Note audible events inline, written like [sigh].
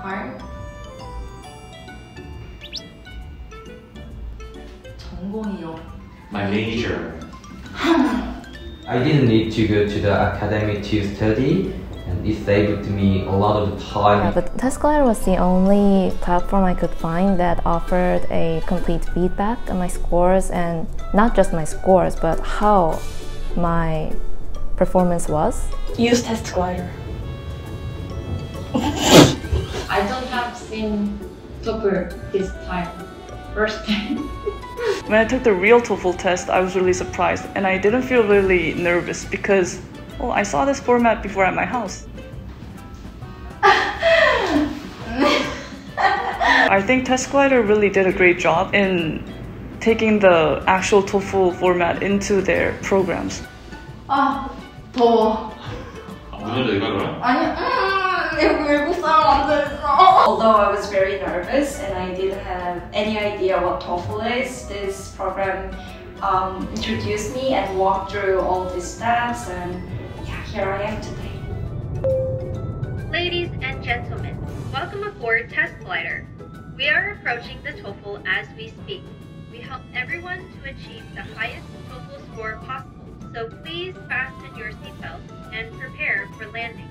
hard? 전공이요. My major. [laughs] I didn't need to go to the academy to study, and it saved me a lot of time. Yeah, but TestGlider was the only platform I could find that offered a complete feedback on my scores and not just my scores, but how my performance was. Use Test Glider. I don't have seen TOEFL this time, first time. [laughs] when I took the real TOEFL test, I was really surprised and I didn't feel really nervous because, well, I saw this format before at my house. [laughs] I think TestGlider really did a great job in taking the actual TOEFL format into their programs. Ah, 아, 더워. 오늘도 이거 그럼? 아니, 음. Although I was very nervous and I didn't have any idea what TOEFL is, this program um, introduced me and walked through all the steps and yeah, here I am today. Ladies and gentlemen, welcome aboard TestGlider. We are approaching the TOEFL as we speak. We help everyone to achieve the highest TOEFL score possible, so please fasten your seatbelts and prepare for landing.